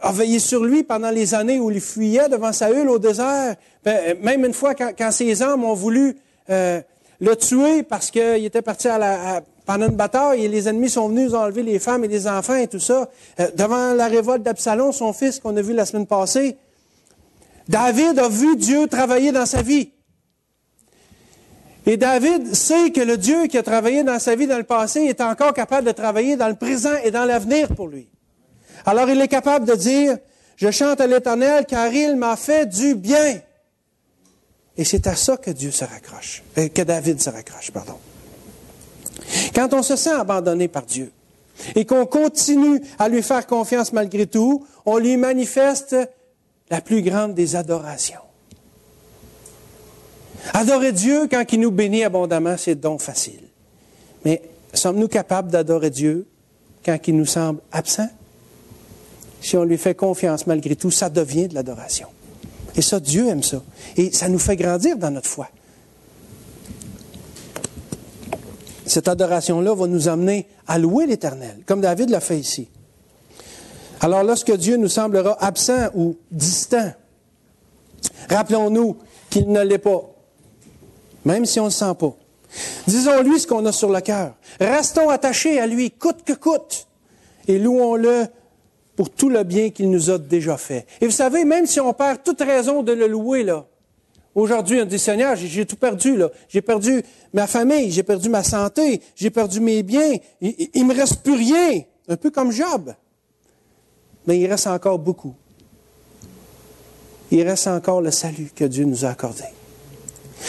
a veillé sur lui pendant les années où il fuyait devant Saül au désert? Ben, même une fois, quand, ses hommes ont voulu euh, le tuer parce qu'il était parti à la, pendant une bataille et les ennemis sont venus enlever les femmes et les enfants et tout ça, euh, devant la révolte d'Absalom, son fils qu'on a vu la semaine passée, David a vu Dieu travailler dans sa vie. Et David sait que le Dieu qui a travaillé dans sa vie dans le passé est encore capable de travailler dans le présent et dans l'avenir pour lui. Alors il est capable de dire, je chante à l'Éternel car il m'a fait du bien. Et c'est à ça que Dieu se raccroche, euh, que David se raccroche, pardon. Quand on se sent abandonné par Dieu et qu'on continue à lui faire confiance malgré tout, on lui manifeste la plus grande des adorations. Adorer Dieu quand il nous bénit abondamment, c'est donc facile. Mais sommes-nous capables d'adorer Dieu quand il nous semble absent? Si on lui fait confiance malgré tout, ça devient de l'adoration. Et ça, Dieu aime ça. Et ça nous fait grandir dans notre foi. Cette adoration-là va nous amener à louer l'Éternel, comme David l'a fait ici. Alors lorsque Dieu nous semblera absent ou distant, rappelons-nous qu'il ne l'est pas, même si on ne le sent pas. Disons-lui ce qu'on a sur le cœur. Restons attachés à lui, coûte que coûte, et louons-le pour tout le bien qu'il nous a déjà fait. Et vous savez, même si on perd toute raison de le louer, là, aujourd'hui, on dit, Seigneur, j'ai tout perdu, là. J'ai perdu ma famille, j'ai perdu ma santé, j'ai perdu mes biens, il, ne me reste plus rien. Un peu comme Job mais il reste encore beaucoup. Il reste encore le salut que Dieu nous a accordé.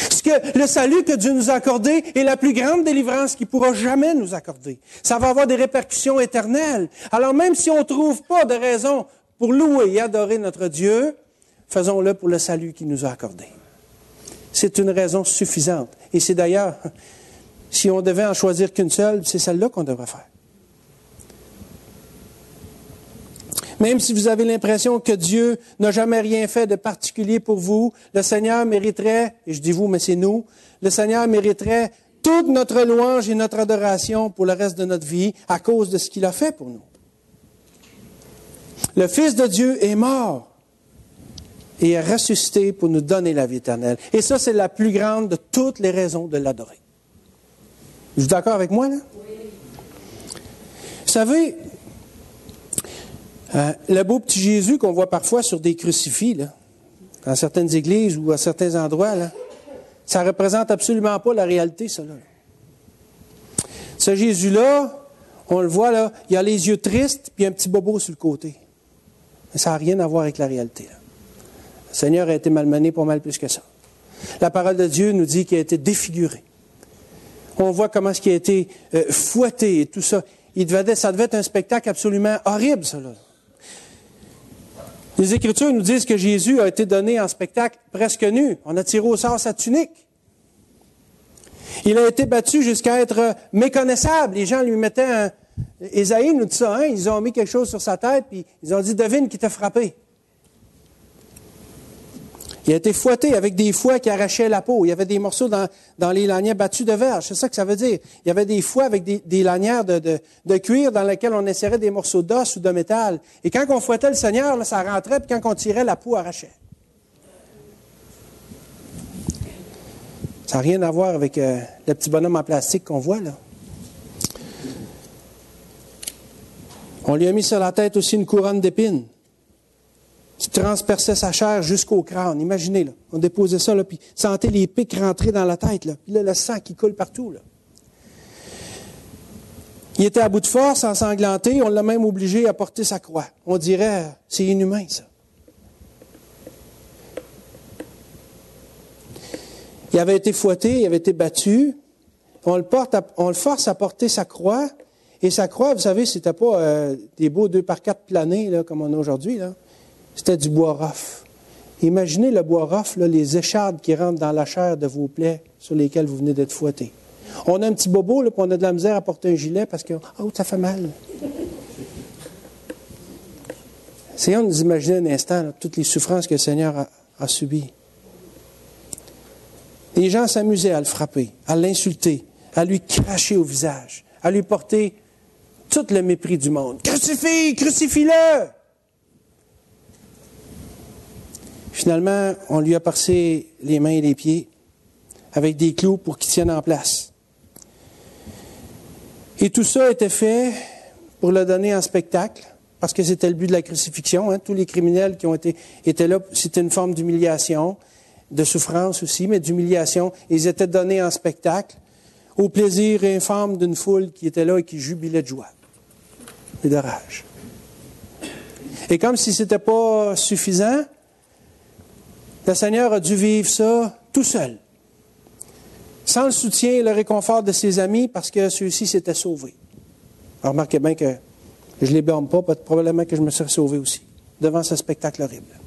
puisque le salut que Dieu nous a accordé est la plus grande délivrance qu'il pourra jamais nous accorder. Ça va avoir des répercussions éternelles. Alors même si on ne trouve pas de raison pour louer et adorer notre Dieu, faisons-le pour le salut qu'il nous a accordé. C'est une raison suffisante. Et c'est d'ailleurs, si on devait en choisir qu'une seule, c'est celle-là qu'on devrait faire. Même si vous avez l'impression que Dieu n'a jamais rien fait de particulier pour vous, le Seigneur mériterait, et je dis vous, mais c'est nous, le Seigneur mériterait toute notre louange et notre adoration pour le reste de notre vie à cause de ce qu'il a fait pour nous. Le Fils de Dieu est mort et est ressuscité pour nous donner la vie éternelle. Et ça, c'est la plus grande de toutes les raisons de l'adorer. Vous êtes d'accord avec moi, là? Vous savez, euh, le beau petit Jésus qu'on voit parfois sur des crucifix, dans certaines églises ou à certains endroits, ça ne représente absolument pas la réalité, ça. Ce Jésus-là, on le voit là, il a les yeux tristes puis un petit bobo sur le côté. Mais ça n'a rien à voir avec la réalité. Le Seigneur a été malmené pour mal plus que ça. La parole de Dieu nous dit qu'il a été défiguré. On voit comment ce qui a été euh, fouetté et tout ça. Il devait, ça devait être un spectacle absolument horrible, ça. Là. Les Écritures nous disent que Jésus a été donné en spectacle presque nu. On a tiré au sort sa tunique. Il a été battu jusqu'à être méconnaissable. Les gens lui mettaient un... Ésaïe nous dit ça, hein? ils ont mis quelque chose sur sa tête, puis ils ont dit, devine qui t'a frappé. Il a été fouetté avec des fouets qui arrachaient la peau. Il y avait des morceaux dans, les lanières battues de verge. C'est ça que ça veut dire. Il y avait des fouets avec des, lanières de, cuir dans lesquelles on insérait des morceaux d'os ou de métal. Et quand on fouettait le Seigneur, ça rentrait, puis quand on tirait, la peau arrachait. Ça n'a rien à voir avec euh, le petit bonhomme en plastique qu'on voit là. On lui a mis sur la tête aussi une couronne d'épines transperçait sa chair jusqu'au crâne. Imaginez, là. On déposait ça, là, puis sentait les pics rentrer dans la tête, là. Puis là, le sang qui coule partout, là. Il était à bout de force, ensanglanté. On l'a même obligé à porter sa croix. On dirait, c'est inhumain, ça. Il avait été fouetté, il avait été battu. On le, force à porter sa croix. Et sa croix, vous savez, c'était pas euh, des beaux deux par quatre planés, comme on a aujourd'hui. C'était du bois rough. Imaginez le bois rough, les échardes qui rentrent dans la chair de vos plaies sur lesquelles vous venez d'être fouettés. On a un petit bobo, là, puis on a de la misère à porter un gilet parce que, oh, ça fait mal. Essayons de nous imaginer un instant toutes les souffrances que le Seigneur a, a subies. Les gens s'amusaient à le frapper, à l'insulter, à lui cracher au visage, à lui porter tout le mépris du monde. Crucifie, crucifie-le! Finalement, on lui a passé les mains et les pieds avec des clous pour qu'il tienne en place. Et tout ça était fait pour le donner en spectacle, parce que c'était le but de la crucifixion. Hein. Tous les criminels qui ont été étaient là, c'était une forme d'humiliation, de souffrance aussi, mais d'humiliation. Ils étaient donnés en spectacle au plaisir infâme d'une foule qui était là et qui jubilait de joie et de rage. Et comme si ce n'était pas suffisant, le Seigneur a dû vivre ça tout seul, sans le soutien et le réconfort de ses amis parce que ceux-ci s'étaient sauvés. remarquez bien que je ne les blâme pas, probablement que je me serais sauvé aussi, devant ce spectacle horrible.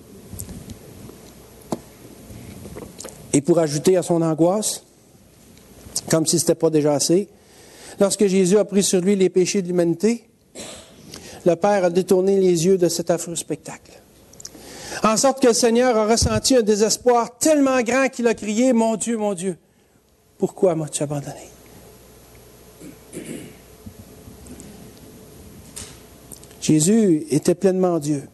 Et pour ajouter à son angoisse, comme si ce n'était pas déjà assez, lorsque Jésus a pris sur lui les péchés de l'humanité, le Père a détourné les yeux de cet affreux spectacle en sorte que le Seigneur a ressenti un désespoir tellement grand qu'il a crié, Mon Dieu, mon Dieu, pourquoi m'as-tu abandonné? Jésus était pleinement Dieu.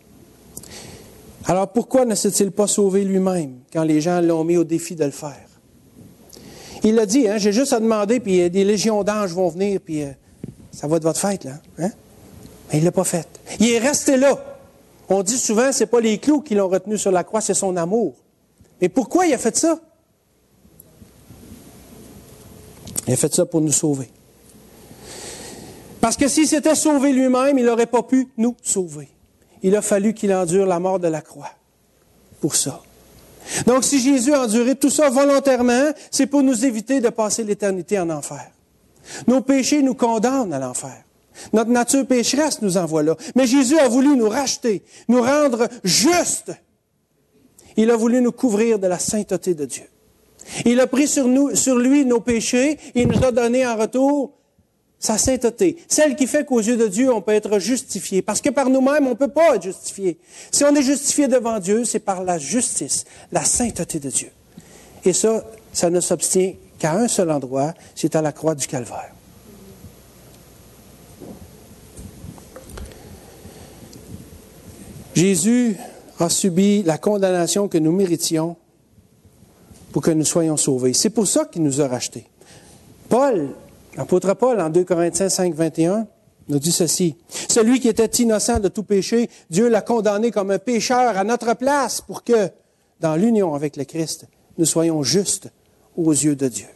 Alors pourquoi ne s'est-il pas sauvé lui-même quand les gens l'ont mis au défi de le faire? Il a dit, hein, j'ai juste à demander, puis euh, des légions d'anges vont venir, puis euh, ça va être votre fête, là. Hein? Mais il ne l'a pas fait. Il est resté là. On dit souvent, c'est pas les clous qui l'ont retenu sur la croix, c'est son amour. Mais pourquoi il a fait ça? Il a fait ça pour nous sauver. Parce que s'il s'était sauvé lui-même, il n'aurait pas pu nous sauver. Il a fallu qu'il endure la mort de la croix pour ça. Donc, si Jésus a enduré tout ça volontairement, c'est pour nous éviter de passer l'éternité en enfer. Nos péchés nous condamnent à l'enfer. Notre nature pécheresse nous envoie là. Mais Jésus a voulu nous racheter, nous rendre justes. Il a voulu nous couvrir de la sainteté de Dieu. Il a pris sur, nous, sur lui nos péchés et il nous a donné en retour sa sainteté, celle qui fait qu'aux yeux de Dieu, on peut être justifié. Parce que par nous-mêmes, on ne peut pas être justifié. Si on est justifié devant Dieu, c'est par la justice, la sainteté de Dieu. Et ça, ça ne s'obtient qu'à un seul endroit, c'est à la croix du calvaire. Jésus a subi la condamnation que nous méritions pour que nous soyons sauvés. C'est pour ça qu'il nous a rachetés. Paul, l'apôtre Paul, en 2 Corinthiens 5, 21, nous dit ceci. Celui qui était innocent de tout péché, Dieu l'a condamné comme un pécheur à notre place pour que, dans l'union avec le Christ, nous soyons justes aux yeux de Dieu.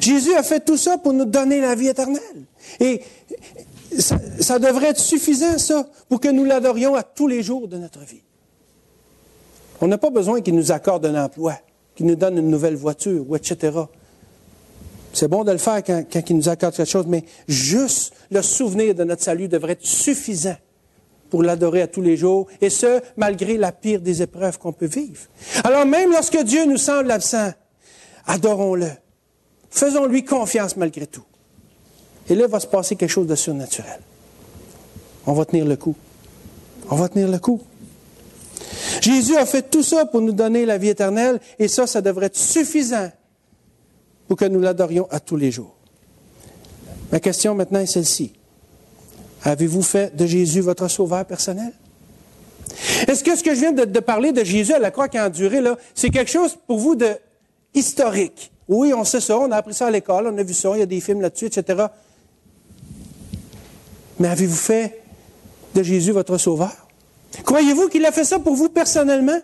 Jésus a fait tout ça pour nous donner la vie éternelle. Et ça, devrait être suffisant, ça, pour que nous l'adorions à tous les jours de notre vie. On n'a pas besoin qu'il nous accorde un emploi, qu'il nous donne une nouvelle voiture, ou etc. C'est bon de le faire quand il nous accorde quelque chose, mais juste le souvenir de notre salut devrait être suffisant pour l'adorer à tous les jours, et ce, malgré la pire des épreuves qu'on peut vivre. Alors même lorsque Dieu nous semble absent, adorons-le. Faisons-lui confiance malgré tout. Et là, il va se passer quelque chose de surnaturel. On va tenir le coup. On va tenir le coup. Jésus a fait tout ça pour nous donner la vie éternelle et ça, ça devrait être suffisant pour que nous l'adorions à tous les jours. Ma question maintenant est celle-ci. Avez-vous fait de Jésus votre sauveur personnel? Est-ce que ce que je viens de, parler de Jésus à la croix qui a enduré, là, c'est quelque chose pour vous de historique? Oui, on sait ça, on a appris ça à l'école, on a vu ça, il y a des films là-dessus, etc. Mais avez-vous fait de Jésus votre sauveur? Croyez-vous qu'il a fait ça pour vous personnellement?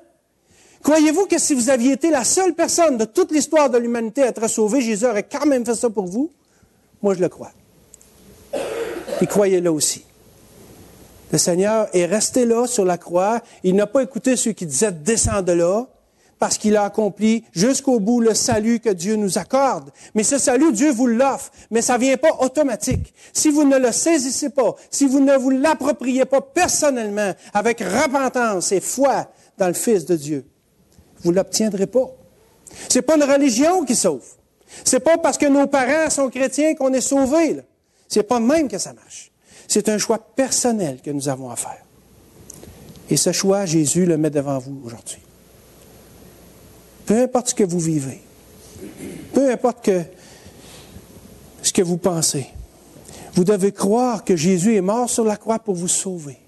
Croyez-vous que si vous aviez été la seule personne de toute l'histoire de l'humanité à être sauvée, Jésus aurait quand même fait ça pour vous? Moi, je le crois. Et croyez-le aussi. Le Seigneur est resté là sur la croix. Il n'a pas écouté ceux qui disaient descends de là parce qu'il a accompli jusqu'au bout le salut que Dieu nous accorde. Mais ce salut, Dieu vous l'offre, mais ça vient pas automatique. Si vous ne le saisissez pas, si vous ne vous l'appropriez pas personnellement, avec repentance et foi dans le Fils de Dieu, vous l'obtiendrez pas. C'est pas une religion qui sauve. C'est pas parce que nos parents sont chrétiens qu'on est sauvés. C'est pas même que ça marche. C'est un choix personnel que nous avons à faire. Et ce choix, Jésus le met devant vous aujourd'hui. Peu importe ce que vous vivez, peu importe ce que vous pensez, vous devez croire que Jésus est mort sur la croix pour vous sauver.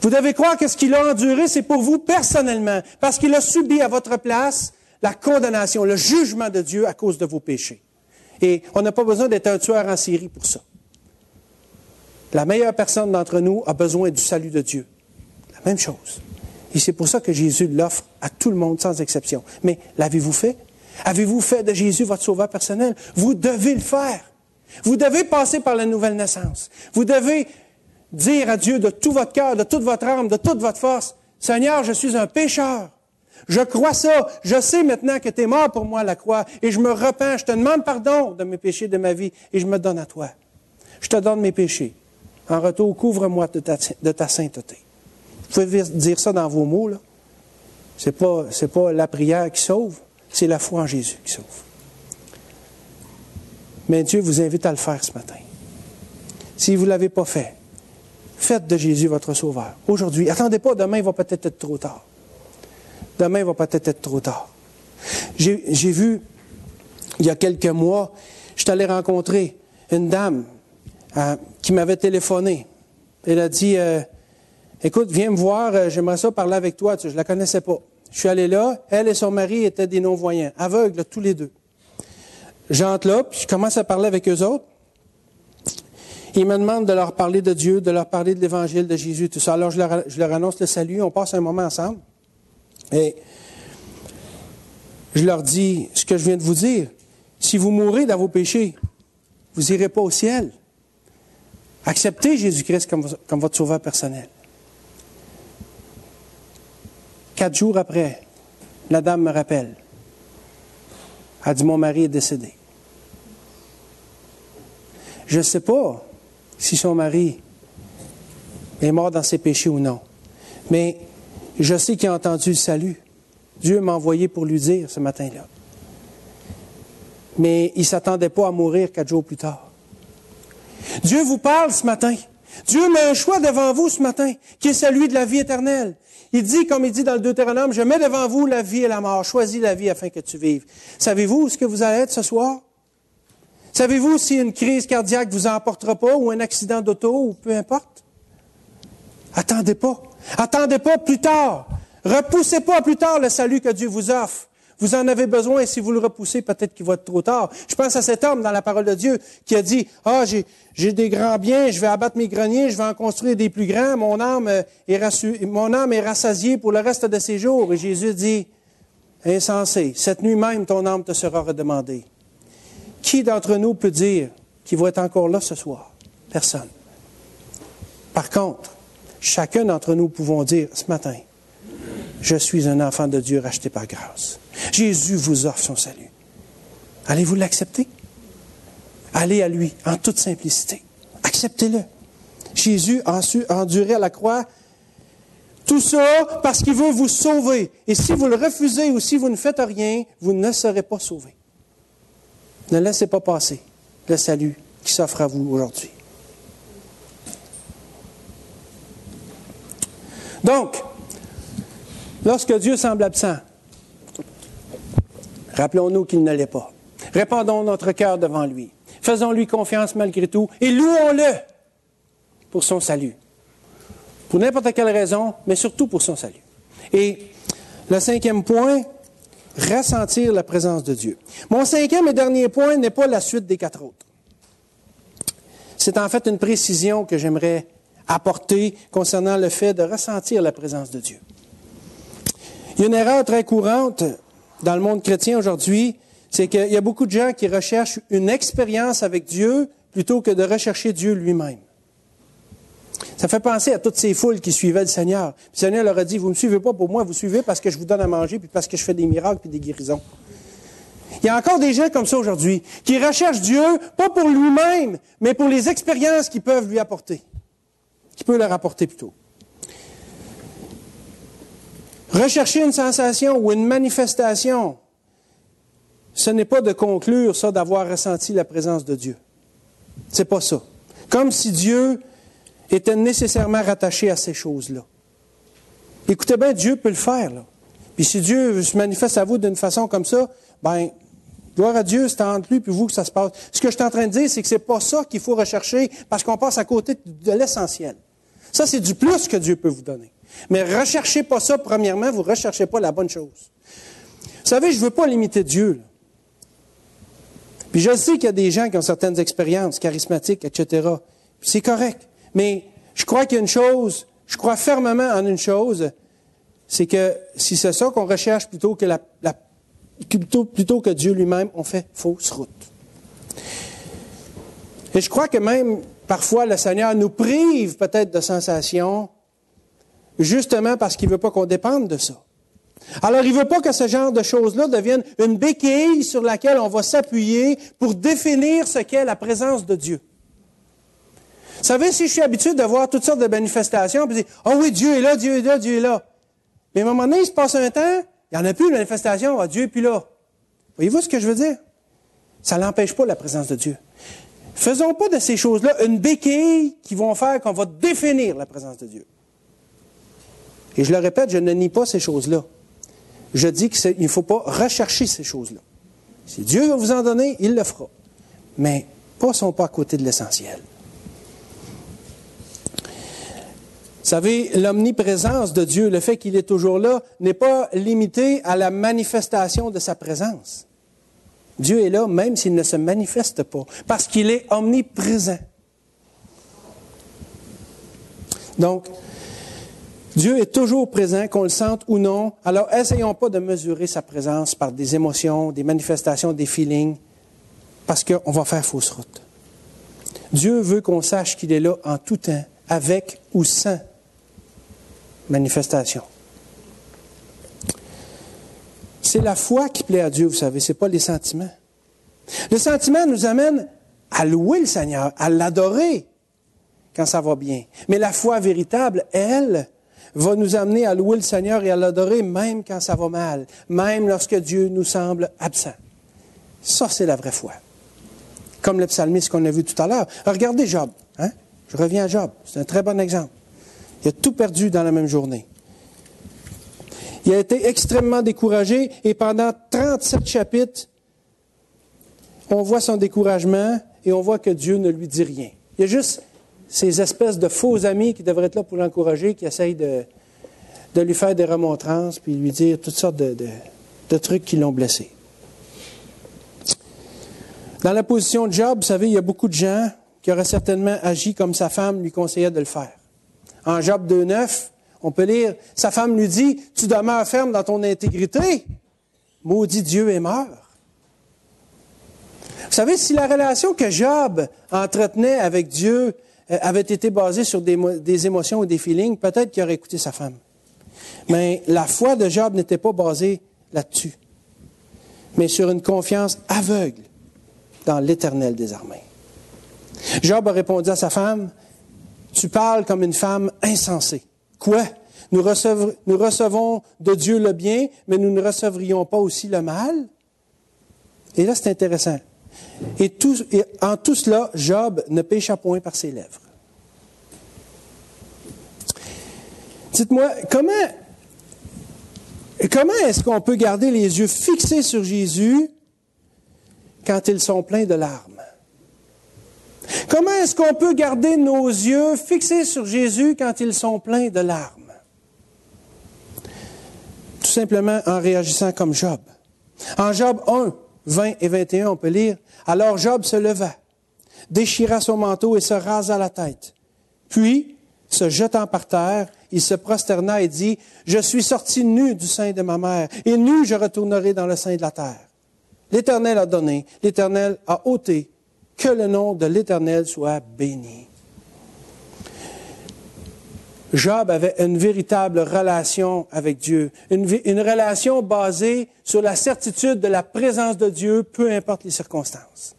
Vous devez croire que ce qu'il a enduré, c'est pour vous personnellement, parce qu'il a subi à votre place la condamnation, le jugement de Dieu à cause de vos péchés. Et on n'a pas besoin d'être un tueur en série pour ça. La meilleure personne d'entre nous a besoin du salut de Dieu. La même chose. Et c'est pour ça que Jésus l'offre à tout le monde sans exception. Mais l'avez-vous fait? Avez-vous fait de Jésus votre sauveur personnel? Vous devez le faire. Vous devez passer par la nouvelle naissance. Vous devez dire à Dieu de tout votre cœur, de toute votre âme, de toute votre force, Seigneur, je suis un pécheur. Je crois ça. Je sais maintenant que tu es mort pour moi la croix et je me repens. Je te demande pardon de mes péchés de ma vie et je me donne à toi. Je te donne mes péchés. En retour, couvre-moi de ta sainteté. Vous pouvez dire ça dans vos mots, là. C'est pas, pas la prière qui sauve, c'est la foi en Jésus qui sauve. Mais Dieu vous invite à le faire ce matin. Si vous ne l'avez pas fait, faites de Jésus votre sauveur. Aujourd'hui. Attendez pas, demain il va peut-être être trop tard. Demain il va peut-être être trop tard. J'ai, j'ai vu, il y a quelques mois, je suis allé rencontrer une dame euh, qui m'avait téléphoné. Elle a dit, euh, Écoute, viens me voir, euh, j'aimerais ça parler avec toi. Je la connaissais pas. Je suis allé là, elle et son mari étaient des non-voyants, aveugles tous les deux. J'entre là, puis je commence à parler avec eux autres. Ils me demandent de leur parler de Dieu, de leur parler de l'Évangile de Jésus, tout ça. Alors je leur, annonce le salut, on passe un moment ensemble. Et je leur dis ce que je viens de vous dire. Si vous mourrez dans vos péchés, vous n'irez pas au ciel. Acceptez Jésus-Christ comme votre sauveur personnel. Quatre jours après, la dame me rappelle. Elle dit, mon mari est décédé. Je ne sais pas si son mari est mort dans ses péchés ou non, mais je sais qu'il a entendu le salut. Dieu m'a envoyé pour lui dire ce matin-là. Mais il ne s'attendait pas à mourir quatre jours plus tard. Dieu vous parle ce matin. Dieu met un choix devant vous ce matin, qui est celui de la vie éternelle. Il dit, comme il dit dans le Deutéronome, je mets devant vous la vie et la mort. Choisis la vie afin que tu vives. Savez-vous ce que vous allez être ce soir? Savez-vous si une crise cardiaque vous emportera pas ou un accident d'auto ou peu importe? Attendez pas. Attendez pas plus tard. Repoussez pas plus tard le salut que Dieu vous offre. Vous en avez besoin et si vous le repoussez, peut-être qu'il va être trop tard. Je pense à cet homme dans la parole de Dieu qui a dit, ah, j'ai des grands biens, je vais abattre mes greniers, je vais en construire des plus grands, mon âme est, mon âme est rassasiée pour le reste de ses jours. Et Jésus dit, insensé, cette nuit même ton âme te sera redemandée. Qui d'entre nous peut dire qu'il va être encore là ce soir? Personne. Par contre, chacun d'entre nous pouvons dire ce matin, je suis un enfant de Dieu racheté par grâce. Jésus vous offre son salut. Allez-vous l'accepter? Allez à lui en toute simplicité. Acceptez-le. Jésus a enduré à la croix tout ça parce qu'il veut vous sauver. Et si vous le refusez ou si vous ne faites rien, vous ne serez pas sauvé. Ne laissez pas passer le salut qui s'offre à vous aujourd'hui. Donc, lorsque Dieu semble absent, Rappelons-nous qu'il ne l'est pas. Répandons notre cœur devant lui. Faisons-lui confiance malgré tout et louons-le pour son salut. Pour n'importe quelle raison, mais surtout pour son salut. Et le cinquième point, ressentir la présence de Dieu. Mon cinquième et dernier point n'est pas la suite des quatre autres. C'est en fait une précision que j'aimerais apporter concernant le fait de ressentir la présence de Dieu. Il y a une erreur très courante dans le monde chrétien aujourd'hui, c'est qu'il y a beaucoup de gens qui recherchent une expérience avec Dieu plutôt que de rechercher Dieu lui-même. Ça fait penser à toutes ces foules qui suivaient le Seigneur. le Seigneur leur a dit, vous ne me suivez pas pour moi, vous suivez parce que je vous donne à manger, puis parce que je fais des miracles et des guérisons. Il y a encore des gens comme ça aujourd'hui, qui recherchent Dieu, pas pour lui-même, mais pour les expériences qu'ils peuvent lui apporter. Qu'il peut leur apporter plutôt. Rechercher une sensation ou une manifestation, ce n'est pas de conclure ça d'avoir ressenti la présence de Dieu. C'est pas ça. Comme si Dieu était nécessairement rattaché à ces choses-là. Écoutez bien, Dieu peut le faire. Là. Puis si Dieu se manifeste à vous d'une façon comme ça, ben, gloire à Dieu, c'est entre lui puis vous que ça se passe. Ce que je suis en train de dire, c'est que c'est pas ça qu'il faut rechercher parce qu'on passe à côté de l'essentiel. Ça, c'est du plus que Dieu peut vous donner. Mais recherchez pas ça, premièrement, vous recherchez pas la bonne chose. Vous savez, je veux pas limiter Dieu. Puis je sais qu'il y a des gens qui ont certaines expériences charismatiques, etc. C'est correct. Mais je crois qu'il y a une chose, je crois fermement en une chose, c'est que si c'est ça qu'on recherche plutôt que, la, plutôt que Dieu lui-même, on fait fausse route. Et je crois que même parfois le Seigneur nous prive peut-être de sensations justement parce qu'il ne veut pas qu'on dépende de ça. Alors, il ne veut pas que ce genre de choses-là devienne une béquille sur laquelle on va s'appuyer pour définir ce qu'est la présence de Dieu. Vous savez, si je suis habitué de voir toutes sortes de manifestations, puis dire, oh oui, Dieu est là, Dieu est là, Dieu est là. Mais à un moment donné, il se passe un temps, il n'y en a plus de manifestation, oh, Dieu est plus là. Voyez-vous ce que je veux dire? Ça n'empêche pas la présence de Dieu. Faisons pas de ces choses-là une béquille qui vont faire qu'on va définir la présence de Dieu. Et je le répète, je ne nie pas ces choses-là. Je dis qu'il ne faut pas rechercher ces choses-là. Si Dieu va vous en donner, il le fera. Mais passons pas à côté de l'essentiel. Vous savez, l'omniprésence de Dieu, le fait qu'il est toujours là, n'est pas limité à la manifestation de sa présence. Dieu est là même s'il ne se manifeste pas, parce qu'il est omniprésent. Donc, Dieu est toujours présent, qu'on le sente ou non. Alors, essayons pas de mesurer sa présence par des émotions, des manifestations, des feelings, parce qu'on va faire fausse route. Dieu veut qu'on sache qu'il est là en tout temps, avec ou sans manifestation. C'est la foi qui plaît à Dieu, vous savez, c'est pas les sentiments. Le sentiment nous amène à louer le Seigneur, à l'adorer quand ça va bien. Mais la foi véritable, elle, va nous amener à louer le Seigneur et à l'adorer même quand ça va mal, même lorsque Dieu nous semble absent. Ça, c'est la vraie foi. Comme le psalmiste qu'on a vu tout à l'heure. Regardez Job. Hein? Je reviens à Job. C'est un très bon exemple. Il a tout perdu dans la même journée. Il a été extrêmement découragé et pendant 37 chapitres, on voit son découragement et on voit que Dieu ne lui dit rien. Il y a juste ces espèces de faux amis qui devraient être là pour l'encourager, qui essayent de, de, lui faire des remontrances, puis lui dire toutes sortes de, de trucs qui l'ont blessé. Dans la position de Job, vous savez, il y a beaucoup de gens qui auraient certainement agi comme sa femme lui conseillait de le faire. En Job 2.9, on peut lire, sa femme lui dit, tu demeures ferme dans ton intégrité. Maudit Dieu et meurt. Vous savez, si la relation que Job entretenait avec Dieu avait été basée sur des, émotions ou des feelings, peut-être qu'il aurait écouté sa femme. Mais la foi de Job n'était pas basée là-dessus, mais sur une confiance aveugle dans l'éternel des. Job a répondu à sa femme, Tu parles comme une femme insensée. Quoi? Nous, nous recevons de Dieu le bien, mais nous ne recevrions pas aussi le mal? Et là, c'est intéressant. Et, en tout cela, Job ne pécha point par ses lèvres. Dites-moi, comment, comment est-ce qu'on peut garder les yeux fixés sur Jésus quand ils sont pleins de larmes? Comment est-ce qu'on peut garder nos yeux fixés sur Jésus quand ils sont pleins de larmes? Tout simplement en réagissant comme Job. En Job 1, 20 et 21, on peut lire, Alors Job se leva, déchira son manteau et se rasa la tête. Puis, se jetant par terre, il se prosterna et dit, Je suis sorti nu du sein de ma mère, et nu je retournerai dans le sein de la terre. L'Éternel a donné, l'Éternel a ôté, que le nom de l'Éternel soit béni. Job avait une véritable relation avec Dieu, une, relation basée sur la certitude de la présence de Dieu, peu importe les circonstances.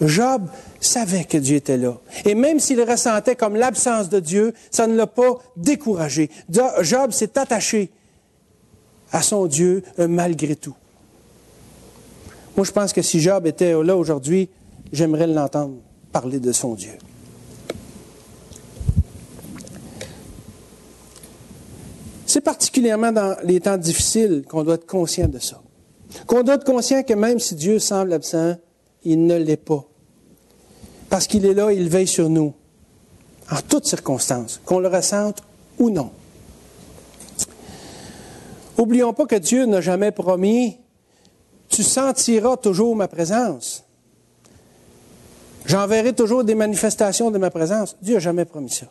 Job savait que Dieu était là. Et même s'il ressentait comme l'absence de Dieu, ça ne l'a pas découragé. Job s'est attaché à son Dieu euh, malgré tout. Moi, je pense que si Job était là aujourd'hui, j'aimerais l'entendre parler de son Dieu. C'est particulièrement dans les temps difficiles qu'on doit être conscient de ça. Qu'on doit être conscient que même si Dieu semble absent, il ne l'est pas. Parce qu'il est là, il veille sur nous, en toutes circonstances, qu'on le ressente ou non. Oublions pas que Dieu n'a jamais promis, tu sentiras toujours ma présence. J'enverrai toujours des manifestations de ma présence. Dieu n'a jamais promis ça.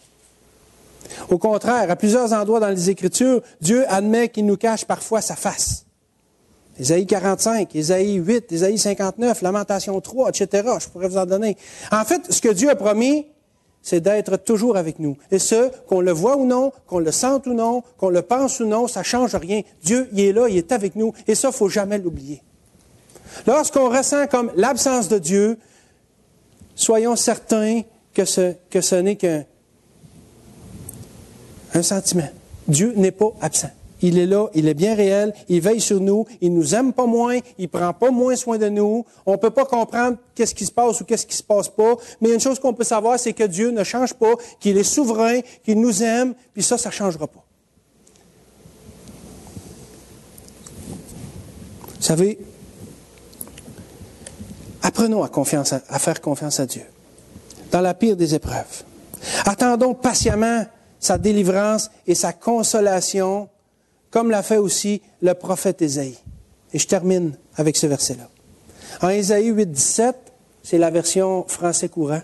Au contraire, à plusieurs endroits dans les Écritures, Dieu admet qu'il nous cache parfois sa face. Ésaïe 45, Ésaïe 8, Ésaïe 59, Lamentation 3, etc. Je pourrais vous en donner. En fait, ce que Dieu a promis, c'est d'être toujours avec nous. Et ce, qu'on le voit ou non, qu'on le sente ou non, qu'on le pense ou non, ça change rien. Dieu, il est là, il est avec nous, et ça, faut jamais l'oublier. Lorsqu'on ressent comme l'absence de Dieu, soyons certains que ce, que ce n'est qu'un un sentiment. Dieu n'est pas absent. Il est là, il est bien réel, il veille sur nous, il nous aime pas moins, il prend pas moins soin de nous. On peut pas comprendre qu'est-ce qui se passe ou qu'est-ce qui se passe pas, mais une chose qu'on peut savoir, c'est que Dieu ne change pas, qu'il est souverain, qu'il nous aime, puis ça, ça changera pas. Vous savez, apprenons à, confiance à faire confiance à Dieu dans la pire des épreuves. Attendons patiemment sa délivrance et sa consolation, comme l'a fait aussi le prophète Ésaïe. Et je termine avec ce verset-là. En Ésaïe 8, 17, c'est la version français courant,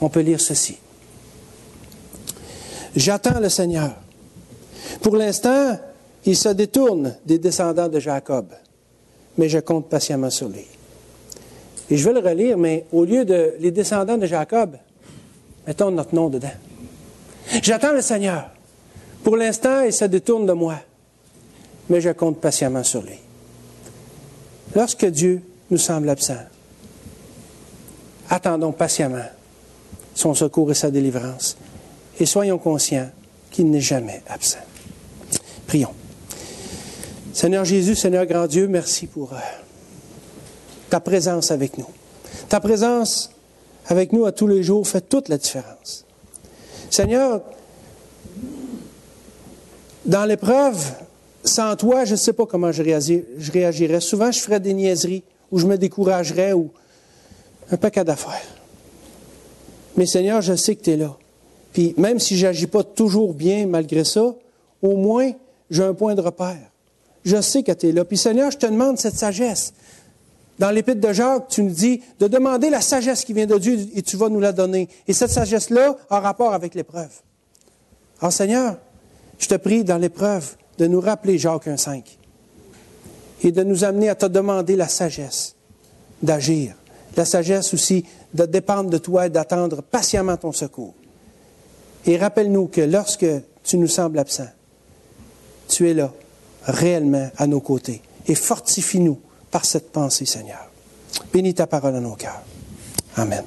on peut lire ceci. J'attends le Seigneur. Pour l'instant, il se détourne des descendants de Jacob, mais je compte patiemment sur lui. Et je vais le relire, mais au lieu de les descendants de Jacob, mettons notre nom dedans. J'attends le Seigneur. Pour l'instant, il se détourne de moi, mais je compte patiemment sur lui. Lorsque Dieu nous semble absent, attendons patiemment son secours et sa délivrance, et soyons conscients qu'il n'est jamais absent. Prions. Seigneur Jésus, Seigneur grand Dieu, merci pour euh, ta présence avec nous. Ta présence avec nous à tous les jours fait toute la différence. Seigneur, dans l'épreuve, sans toi, je ne sais pas comment je, réagirais. Souvent, je ferais des niaiseries, ou je me découragerais, ou un paquet d'affaires. Mais Seigneur, je sais que tu es là. Puis même si je n'agis pas toujours bien malgré ça, au moins, j'ai un point de repère. Je sais que tu es là. Puis Seigneur, je te demande cette sagesse. Dans l'épître de Jacques, tu nous dis de demander la sagesse qui vient de Dieu et tu vas nous la donner. Et cette sagesse-là a rapport avec l'épreuve. Alors Seigneur, je te prie dans l'épreuve de nous rappeler Jacques 1.5 et de nous amener à te demander la sagesse d'agir. La sagesse aussi de dépendre de toi et d'attendre patiemment ton secours. Et rappelle-nous que lorsque tu nous sembles absent, tu es là, réellement à nos côtés. Et fortifie-nous par cette pensée, Seigneur. Bénis ta parole à nos cœurs. Amen.